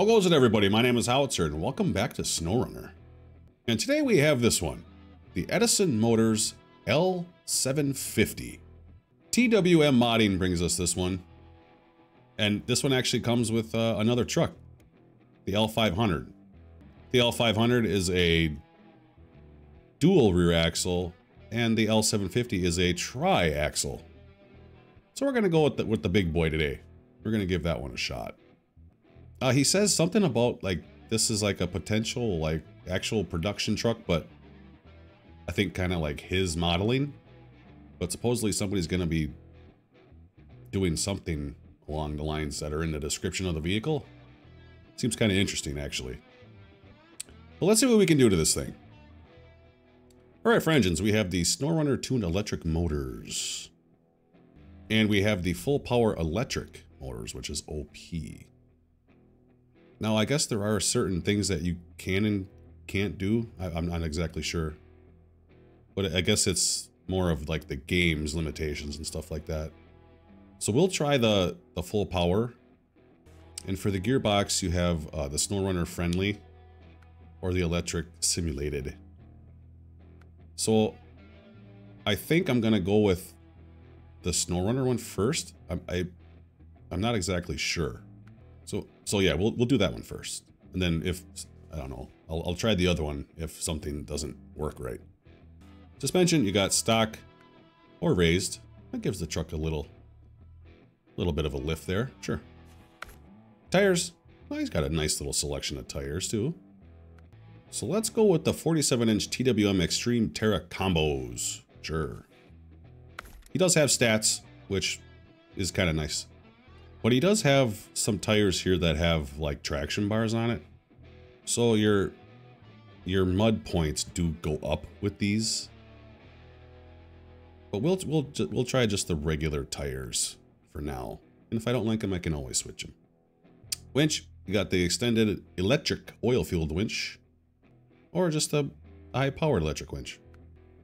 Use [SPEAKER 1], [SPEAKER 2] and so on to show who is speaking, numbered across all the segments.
[SPEAKER 1] How goes it everybody? My name is Howeitzer and welcome back to SnowRunner. And today we have this one, the Edison Motors L750. TWM Modding brings us this one. And this one actually comes with uh, another truck, the L500. The L500 is a dual rear axle and the L750 is a tri-axle. So we're going to go with the, with the big boy today. We're going to give that one a shot. Uh, he says something about like this is like a potential like actual production truck, but I think kind of like his modeling. But supposedly somebody's going to be doing something along the lines that are in the description of the vehicle. Seems kind of interesting actually. But let's see what we can do to this thing. All right, for engines, we have the SnowRunner tuned electric motors. And we have the full power electric motors, which is OP. Now, I guess there are certain things that you can and can't do. I, am not exactly sure. But I guess it's more of like the game's limitations and stuff like that. So we'll try the, the full power. And for the gearbox, you have uh, the SnowRunner friendly or the electric simulated. So I think I'm going to go with the SnowRunner one first. I'm, I, I'm not exactly sure. So, so yeah, we'll, we'll do that one first. And then if, I don't know, I'll, I'll try the other one if something doesn't work right. Suspension, you got stock or raised. That gives the truck a little, little bit of a lift there. Sure. Tires. Well, he's got a nice little selection of tires too. So let's go with the 47-inch TWM Extreme Terra combos. Sure. He does have stats, which is kind of nice. But he does have some tires here that have like traction bars on it. So your your mud points do go up with these. But we'll we'll we'll try just the regular tires for now. And if I don't like them, I can always switch them. Winch, you got the extended electric oil-fueled winch. Or just a high-powered electric winch.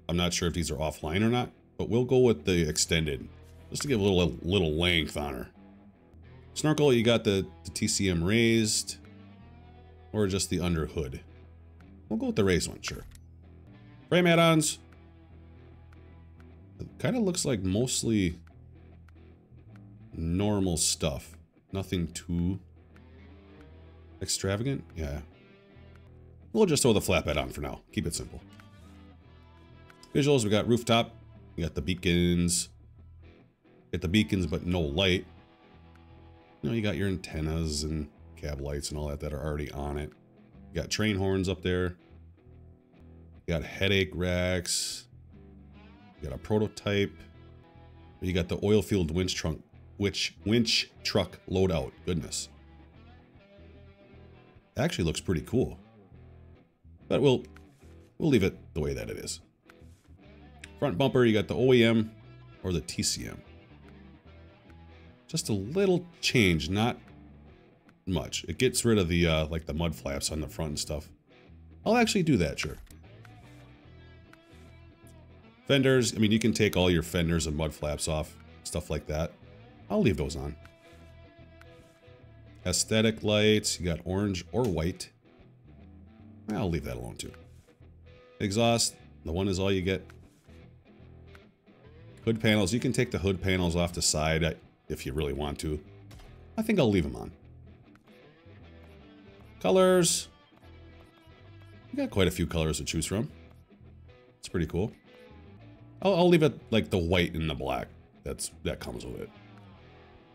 [SPEAKER 1] I'm not sure if these are offline or not, but we'll go with the extended. Just to give a little little length on her. Snorkel, you got the, the TCM raised or just the under hood. We'll go with the raised one, sure. Frame add-ons. Kind of looks like mostly normal stuff. Nothing too extravagant. Yeah. We'll just throw the flatbed on for now. Keep it simple. Visuals, we got rooftop. We got the beacons. Get the beacons, but no light. You know, you got your antennas and cab lights and all that that are already on it. You got train horns up there. You got headache racks. You got a prototype. You got the oil field winch trunk, which winch truck loadout. Goodness. Actually looks pretty cool. But we'll we'll leave it the way that it is. Front bumper, you got the OEM or the TCM. Just a little change, not much. It gets rid of the, uh, like the mud flaps on the front and stuff. I'll actually do that, sure. Fenders, I mean, you can take all your fenders and mud flaps off, stuff like that. I'll leave those on. Aesthetic lights, you got orange or white. I'll leave that alone too. Exhaust, the one is all you get. Hood panels, you can take the hood panels off the side if you really want to. I think I'll leave them on. Colors. We got quite a few colors to choose from. It's pretty cool. I'll, I'll leave it like the white and the black. That's That comes with it.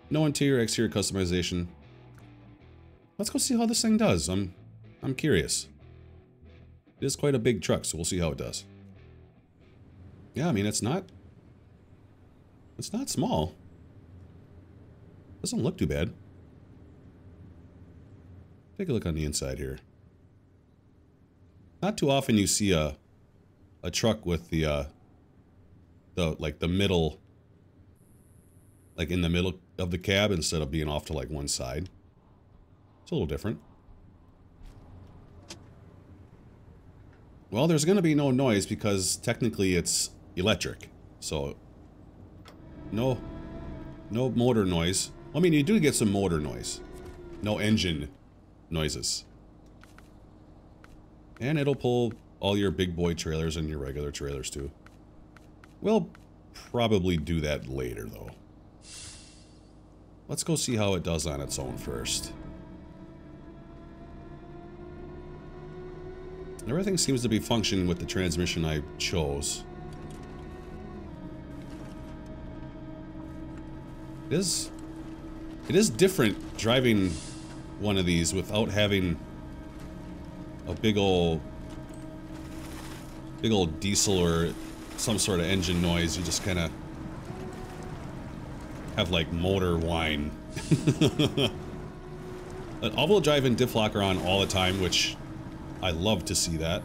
[SPEAKER 1] No interior, exterior customization. Let's go see how this thing does. I'm, I'm curious. It is quite a big truck, so we'll see how it does. Yeah, I mean, it's not... It's not small. Doesn't look too bad. Take a look on the inside here. Not too often you see a a truck with the uh the like the middle like in the middle of the cab instead of being off to like one side. It's a little different. Well, there's going to be no noise because technically it's electric. So no no motor noise. I mean, you do get some motor noise. No engine noises. And it'll pull all your big boy trailers and your regular trailers too. We'll probably do that later though. Let's go see how it does on its own first. Everything seems to be functioning with the transmission I chose. It is... It is different driving one of these without having a big old... Big old diesel or some sort of engine noise. You just kind of have like motor whine. all-wheel drive and diff lock on all the time, which I love to see that.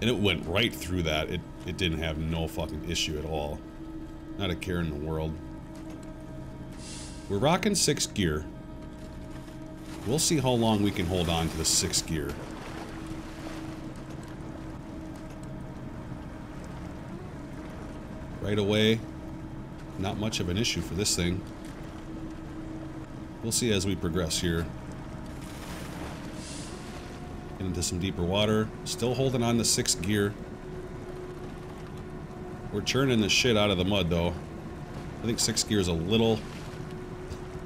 [SPEAKER 1] And it went right through that. It, it didn't have no fucking issue at all. Not a care in the world. We're rocking six gear. We'll see how long we can hold on to the six gear. Right away, not much of an issue for this thing. We'll see as we progress here. Get into some deeper water. Still holding on to sixth gear. We're churning the shit out of the mud, though. I think sixth gear is a little...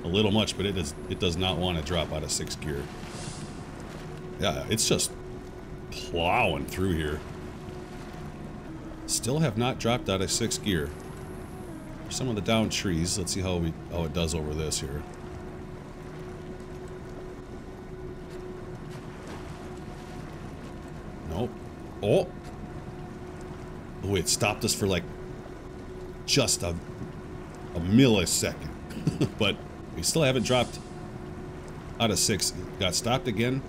[SPEAKER 1] A little much, but it does, it does not want to drop out of sixth gear. Yeah, it's just plowing through here. Still have not dropped out of sixth gear. Some of the down trees. Let's see how we how it does over this here. Nope. Oh. Oh, it stopped us for like just a, a millisecond. but we still haven't dropped out of six. Got stopped again.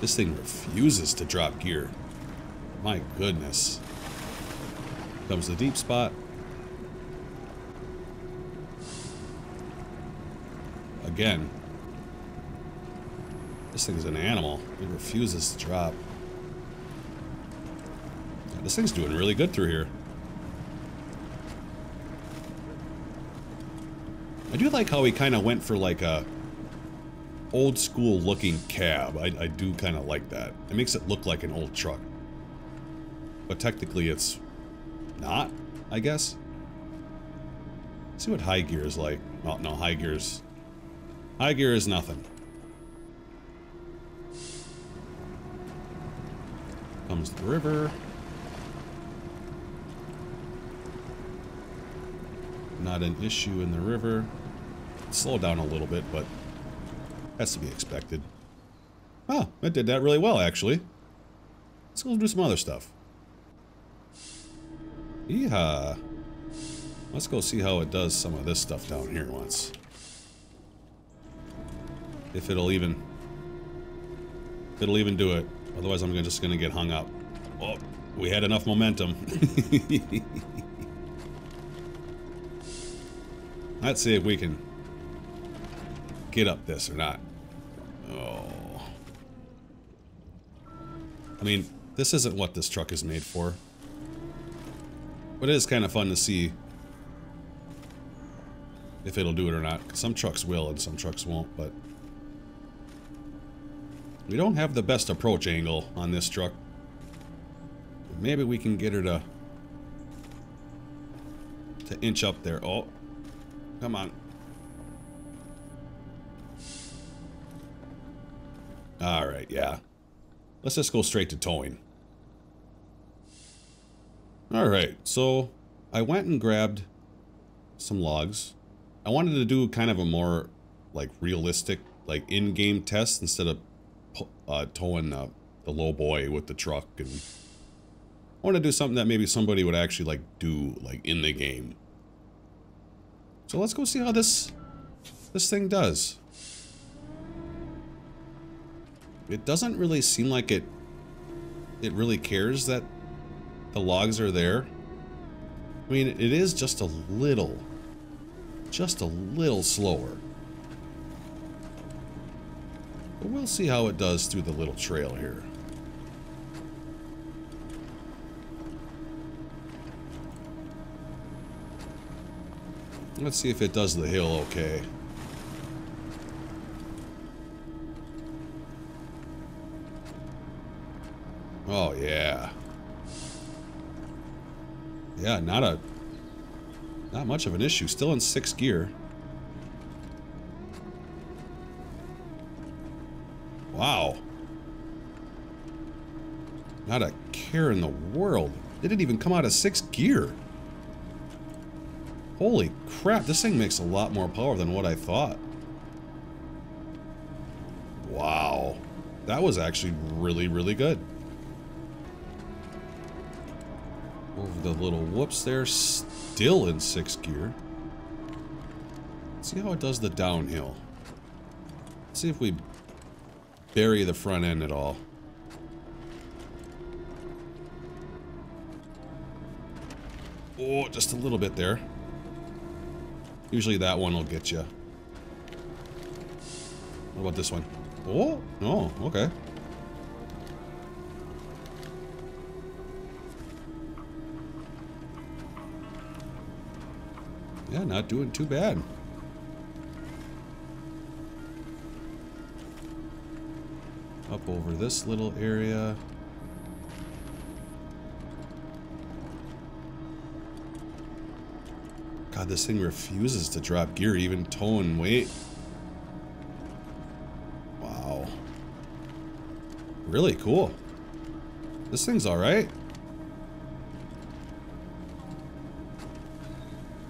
[SPEAKER 1] This thing refuses to drop gear. My goodness. Comes the deep spot. Again. This thing is an animal. It refuses to drop. This thing's doing really good through here. I do like how he kind of went for like a old school looking cab. I, I do kind of like that. It makes it look like an old truck. But technically it's not, I guess. Let's see what high gear is like. Oh, no, high gear's... High gear is nothing. Comes the river. Not an issue in the river. Slow down a little bit, but has to be expected. Ah, oh, it did that really well, actually. Let's go do some other stuff. Yeehaw. Let's go see how it does some of this stuff down here once. If it'll even... If it'll even do it. Otherwise, I'm just gonna get hung up. Oh, we had enough momentum. Let's see if we can get up this or not. Oh. I mean, this isn't what this truck is made for. But it is kind of fun to see if it'll do it or not. Some trucks will and some trucks won't, but... We don't have the best approach angle on this truck. Maybe we can get her to... to inch up there. Oh, Come on. Alright, yeah. Let's just go straight to towing. Alright, so I went and grabbed some logs. I wanted to do kind of a more, like, realistic, like, in-game test instead of uh, towing the, the low boy with the truck. And I want to do something that maybe somebody would actually, like, do, like, in the game. So let's go see how this this thing does. It doesn't really seem like it it really cares that the logs are there. I mean, it is just a little just a little slower. But we'll see how it does through the little trail here. Let's see if it does the hill okay. Oh, yeah. Yeah, not a... Not much of an issue. Still in sixth gear. Wow. Not a care in the world. It didn't even come out of sixth gear. Holy crap, this thing makes a lot more power than what I thought. Wow. That was actually really, really good. Over the little whoops there, still in sixth gear. See how it does the downhill. Let's see if we bury the front end at all. Oh, just a little bit there. Usually that one will get you. What about this one? Oh, no, oh, okay. Yeah, not doing too bad. Up over this little area. God, this thing refuses to drop gear, even towing weight. Wow. Really cool. This thing's alright.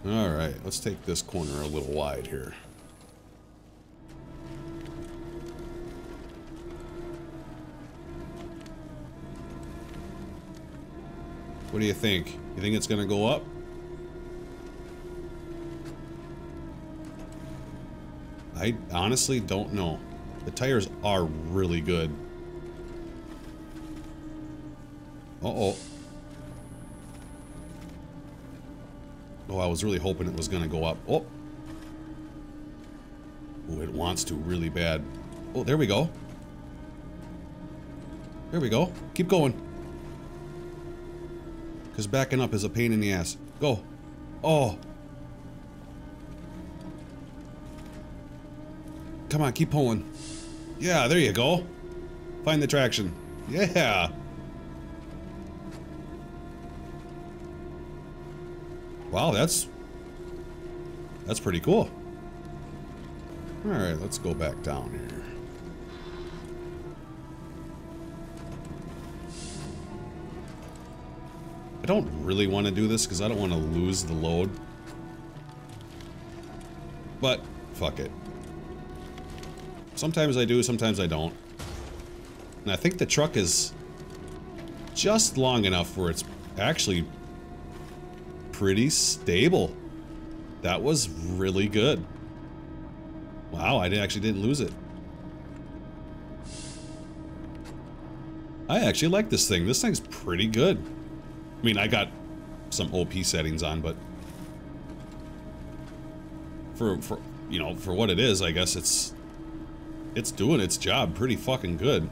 [SPEAKER 1] Alright, let's take this corner a little wide here. What do you think? You think it's gonna go up? I honestly don't know. The tires are really good. Uh-oh. Oh, I was really hoping it was going to go up. Oh. Oh, it wants to really bad. Oh, there we go. There we go. Keep going. Because backing up is a pain in the ass. Go. Oh. Come on, keep pulling. Yeah, there you go. Find the traction. Yeah. Wow, that's... That's pretty cool. Alright, let's go back down here. I don't really want to do this because I don't want to lose the load. But, fuck it. Sometimes I do, sometimes I don't. And I think the truck is just long enough where it's actually pretty stable. That was really good. Wow, I actually didn't lose it. I actually like this thing. This thing's pretty good. I mean, I got some OP settings on, but for, for you know, for what it is, I guess it's it's doing its job pretty fucking good.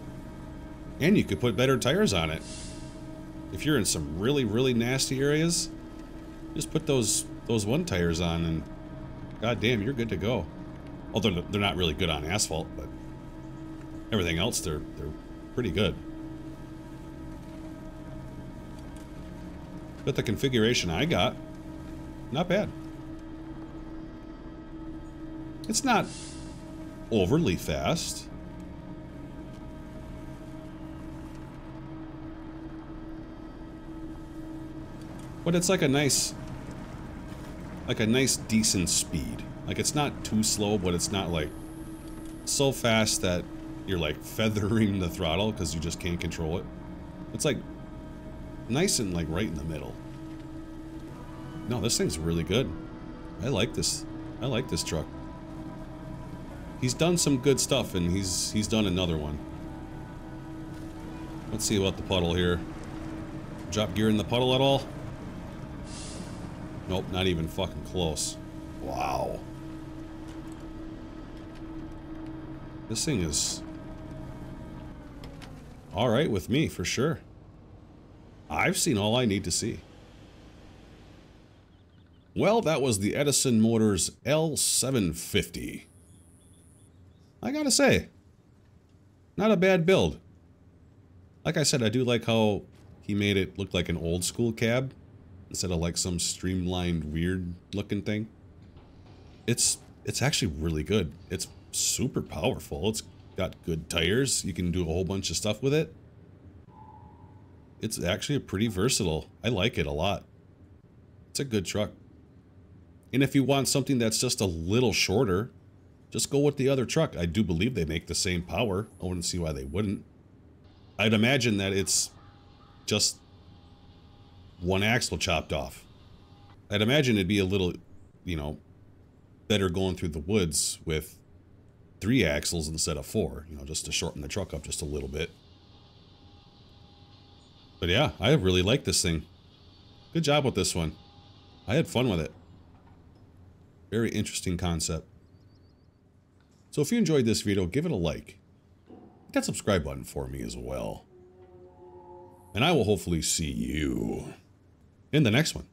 [SPEAKER 1] And you could put better tires on it. If you're in some really, really nasty areas, just put those those one tires on and god damn, you're good to go. Although they're not really good on asphalt, but everything else they're they're pretty good. But the configuration I got, not bad. It's not overly fast. But it's like a nice, like a nice decent speed. Like it's not too slow, but it's not like so fast that you're like feathering the throttle because you just can't control it. It's like nice and like right in the middle. No, this thing's really good. I like this. I like this truck. He's done some good stuff, and he's he's done another one. Let's see about the puddle here. Drop gear in the puddle at all? Nope, not even fucking close. Wow. This thing is alright with me, for sure. I've seen all I need to see. Well, that was the Edison Motors L750. I gotta say, not a bad build. Like I said, I do like how he made it look like an old school cab instead of like some streamlined weird looking thing. It's it's actually really good. It's super powerful. It's got good tires. You can do a whole bunch of stuff with it. It's actually a pretty versatile. I like it a lot. It's a good truck. And if you want something that's just a little shorter, just go with the other truck. I do believe they make the same power. I wouldn't see why they wouldn't. I'd imagine that it's just one axle chopped off. I'd imagine it'd be a little, you know, better going through the woods with three axles instead of four, you know, just to shorten the truck up just a little bit. But yeah, I really like this thing. Good job with this one. I had fun with it. Very interesting concept. So if you enjoyed this video, give it a like. Hit that subscribe button for me as well. And I will hopefully see you in the next one.